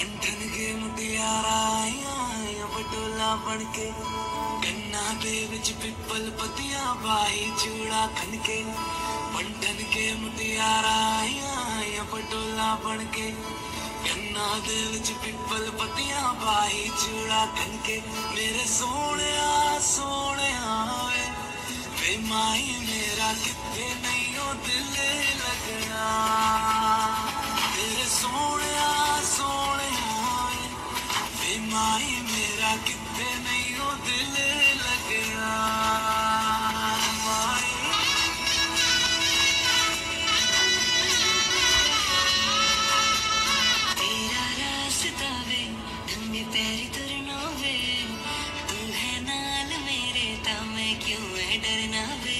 मंथन के मुटियाराया बटोला बन के। गन्ना बेबज पिपल पतिया बाही चूड़ा खन के। मंथन के मुटियाराया बटोला बन के। गन्ना बेबज पिपल पतिया बाही चूड़ा खन के। मेरे सोने सोने आवे वे माई, मेरा कितने नहीं हो दिल लगना। तेरे सोने ਮਾਈ ਮੇਰਾ ਕਿਤੇ ਨਹੀਂ ਉਹ ਦਿਲ ਲੱਗਿਆ ਮਾਈ ਤੇਰਾ ਰਾਸਤਾ ਵੇ ਨੰਗੇ ਪੈਰੀ ਤੁਰਨਾ ਵੇ ਤੂੰ ਹੈ ਨਾਲ ਮੇਰੇ ਤਾਂ ਮੈਂ ਕਿਉਂ ਹੈ ਡਰਨਾ ਵੇ